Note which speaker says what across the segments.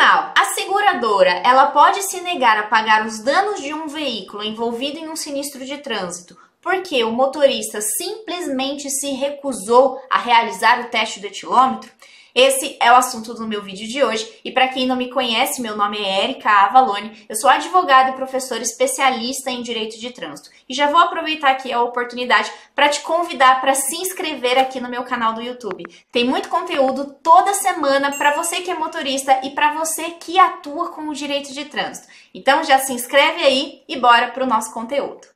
Speaker 1: Afinal, a seguradora, ela pode se negar a pagar os danos de um veículo envolvido em um sinistro de trânsito porque o motorista simplesmente se recusou a realizar o teste do etilômetro? Esse é o assunto do meu vídeo de hoje. E para quem não me conhece, meu nome é Erika Avalone. Eu sou advogada e professora especialista em direito de trânsito. E já vou aproveitar aqui a oportunidade para te convidar para se inscrever aqui no meu canal do YouTube. Tem muito conteúdo toda semana para você que é motorista e para você que atua com o direito de trânsito. Então já se inscreve aí e bora para o nosso conteúdo.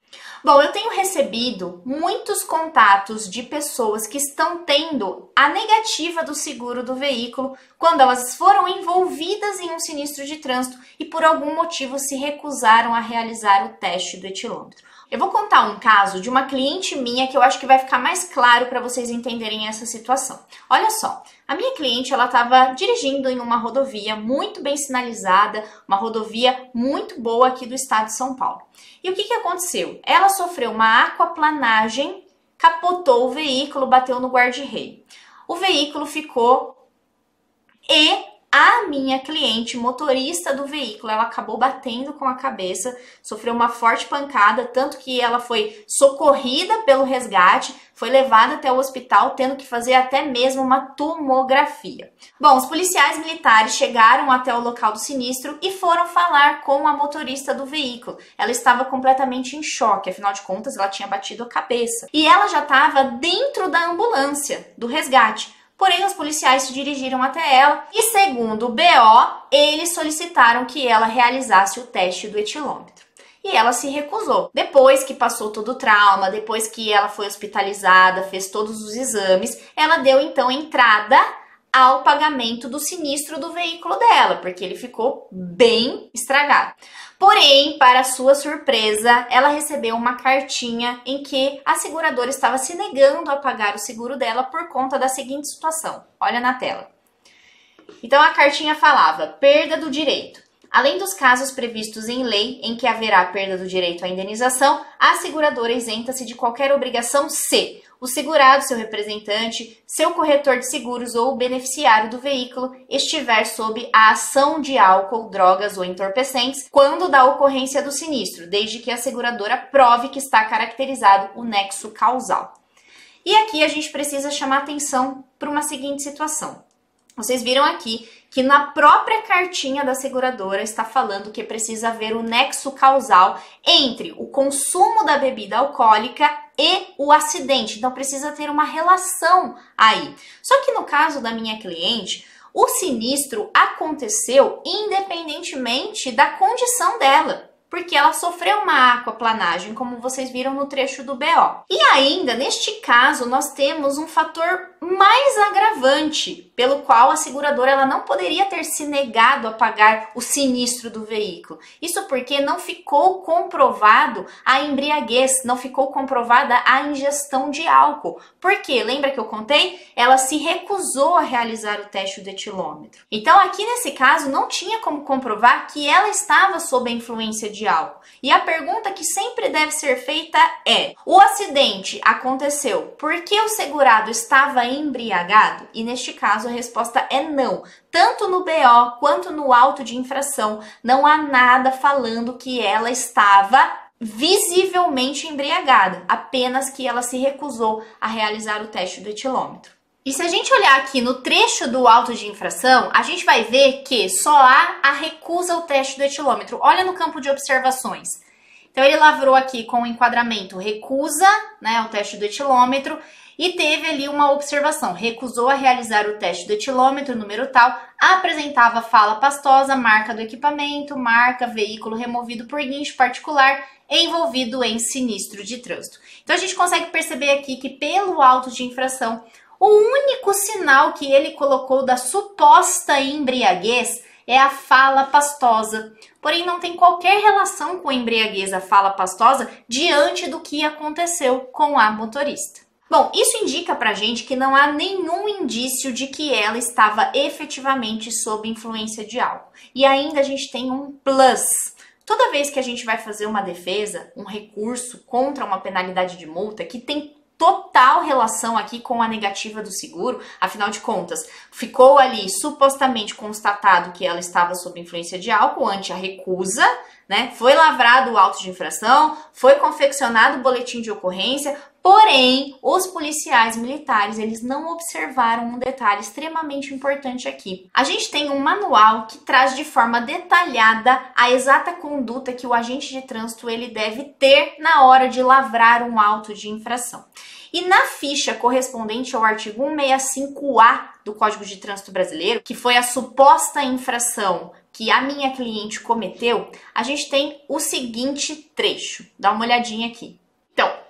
Speaker 1: Bom, eu tenho recebido muitos contatos de pessoas que estão tendo a negativa do seguro do veículo quando elas foram envolvidas em um sinistro de trânsito e por algum motivo se recusaram a realizar o teste do etilômetro. Eu vou contar um caso de uma cliente minha que eu acho que vai ficar mais claro para vocês entenderem essa situação. Olha só, a minha cliente ela estava dirigindo em uma rodovia muito bem sinalizada, uma rodovia muito boa aqui do estado de São Paulo. E o que, que aconteceu? Ela sofreu uma aquaplanagem, capotou o veículo, bateu no guarda-reio. O veículo ficou e a minha cliente, motorista do veículo, ela acabou batendo com a cabeça, sofreu uma forte pancada, tanto que ela foi socorrida pelo resgate, foi levada até o hospital, tendo que fazer até mesmo uma tomografia. Bom, os policiais militares chegaram até o local do sinistro e foram falar com a motorista do veículo. Ela estava completamente em choque, afinal de contas, ela tinha batido a cabeça. E ela já estava dentro da ambulância do resgate. Porém, os policiais se dirigiram até ela e, segundo o BO, eles solicitaram que ela realizasse o teste do etilômetro. E ela se recusou. Depois que passou todo o trauma, depois que ela foi hospitalizada, fez todos os exames, ela deu então entrada ao pagamento do sinistro do veículo dela, porque ele ficou bem estragado. Porém, para sua surpresa, ela recebeu uma cartinha em que a seguradora estava se negando a pagar o seguro dela por conta da seguinte situação. Olha na tela. Então a cartinha falava: perda do direito. Além dos casos previstos em lei em que haverá perda do direito à indenização, a seguradora isenta-se de qualquer obrigação se o segurado, seu representante, seu corretor de seguros ou o beneficiário do veículo estiver sob a ação de álcool, drogas ou entorpecentes quando da ocorrência do sinistro, desde que a seguradora prove que está caracterizado o nexo causal. E aqui a gente precisa chamar atenção para uma seguinte situação. Vocês viram aqui que na própria cartinha da seguradora está falando que precisa haver o nexo causal entre o consumo da bebida alcoólica e o acidente. Então precisa ter uma relação aí. Só que no caso da minha cliente, o sinistro aconteceu independentemente da condição dela porque ela sofreu uma aquaplanagem, como vocês viram no trecho do BO. E ainda, neste caso, nós temos um fator mais agravante, pelo qual a seguradora ela não poderia ter se negado a pagar o sinistro do veículo. Isso porque não ficou comprovado a embriaguez, não ficou comprovada a ingestão de álcool. Por quê? Lembra que eu contei? Ela se recusou a realizar o teste do etilômetro. Então, aqui nesse caso, não tinha como comprovar que ela estava sob a influência de E a pergunta que sempre deve ser feita é: o acidente aconteceu porque o segurado estava embriagado? E neste caso a resposta é não. Tanto no BO quanto no auto de infração, não há nada falando que ela estava visivelmente embriagada, apenas que ela se recusou a realizar o teste do etilômetro. E se a gente olhar aqui no trecho do auto de infração, a gente vai ver que só há a recusa ao teste do etilômetro. Olha no campo de observações. Então ele lavrou aqui com o enquadramento recusa, né, o teste do etilômetro e teve ali uma observação, recusou a realizar o teste do etilômetro, número tal, apresentava fala pastosa, marca do equipamento, marca, veículo removido por guincho particular, envolvido em sinistro de trânsito. Então a gente consegue perceber aqui que pelo auto de infração o único sinal que ele colocou da suposta embriaguez é a fala pastosa. Porém, não tem qualquer relação com a embriaguez, a fala pastosa, diante do que aconteceu com a motorista. Bom, isso indica pra gente que não há nenhum indício de que ela estava efetivamente sob influência de álcool. E ainda a gente tem um plus. Toda vez que a gente vai fazer uma defesa, um recurso contra uma penalidade de multa que tem total relação aqui com a negativa do seguro, afinal de contas, ficou ali supostamente constatado que ela estava sob influência de álcool ante a recusa, né? Foi lavrado o auto de infração, foi confeccionado o boletim de ocorrência, porém, os policiais militares, eles não observaram um detalhe extremamente importante aqui. A gente tem um manual que traz de forma detalhada a exata conduta que o agente de trânsito ele deve ter na hora de lavrar um auto de infração. E na ficha correspondente ao artigo 165A do Código de Trânsito Brasileiro, que foi a suposta infração que a minha cliente cometeu, a gente tem o seguinte trecho. Dá uma olhadinha aqui.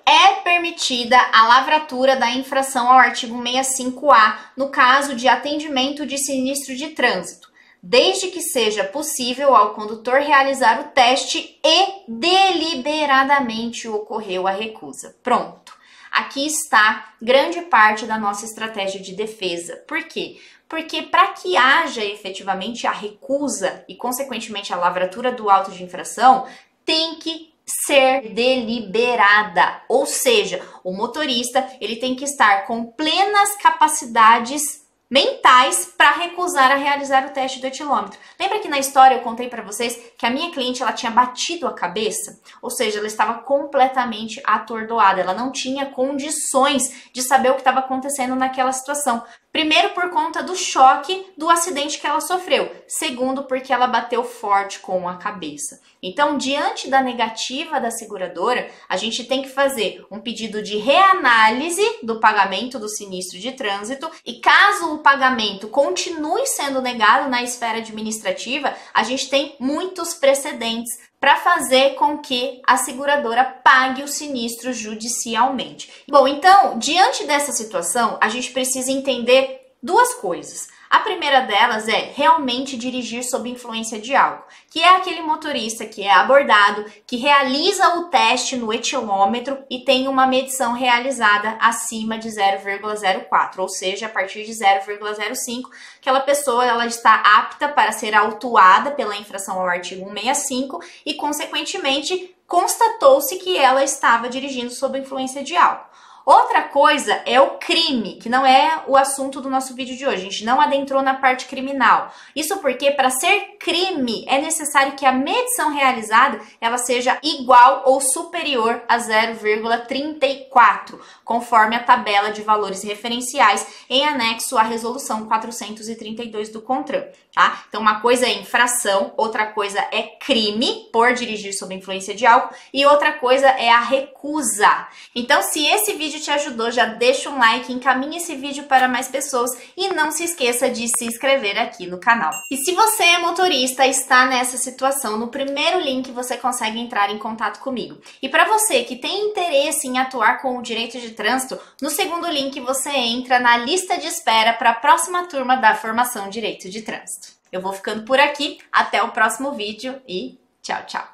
Speaker 1: É permitida a lavratura da infração ao artigo 65A no caso de atendimento de sinistro de trânsito, desde que seja possível ao condutor realizar o teste e deliberadamente ocorreu a recusa. Pronto. Aqui está grande parte da nossa estratégia de defesa. Por quê? Porque para que haja efetivamente a recusa e, consequentemente, a lavratura do auto de infração, tem que ser deliberada, ou seja, o motorista ele tem que estar com plenas capacidades mentais para recusar a realizar o teste do etilômetro. Lembra que na história eu contei para vocês que a minha cliente ela tinha batido a cabeça, ou seja, ela estava completamente atordoada, ela não tinha condições de saber o que estava acontecendo naquela situação. Primeiro, por conta do choque do acidente que ela sofreu. Segundo, porque ela bateu forte com a cabeça. Então, diante da negativa da seguradora, a gente tem que fazer um pedido de reanálise do pagamento do sinistro de trânsito e caso o pagamento continue sendo negado na esfera administrativa, a gente tem muitos precedentes para fazer com que a seguradora pague o sinistro judicialmente. Bom, então, diante dessa situação, a gente precisa entender duas coisas. A primeira delas é realmente dirigir sob influência de álcool, que é aquele motorista que é abordado, que realiza o teste no etilômetro e tem uma medição realizada acima de 0,04, ou seja, a partir de 0,05, aquela pessoa ela está apta para ser autuada pela infração ao artigo 165 e consequentemente constatou-se que ela estava dirigindo sob influência de álcool. Outra coisa é o crime, que não é o assunto do nosso vídeo de hoje. A gente não adentrou na parte criminal. Isso porque para ser crime é necessário que a medição realizada ela seja igual ou superior a 0,34, conforme a tabela de valores referenciais em anexo à resolução 432 do CONTRAN, tá? Então uma coisa é infração, outra coisa é crime por dirigir sob influência de álcool e outra coisa é a recusa. Então se esse vídeo te ajudou, já deixa um like, encaminhe esse vídeo para mais pessoas e não se esqueça de se inscrever aqui no canal. E se você é motorista e está nessa situação, no primeiro link você consegue entrar em contato comigo. E para você que tem interesse em atuar com o direito de trânsito, no segundo link você entra na lista de espera para a próxima turma da formação Direito de Trânsito. Eu vou ficando por aqui, até o próximo vídeo e tchau, tchau!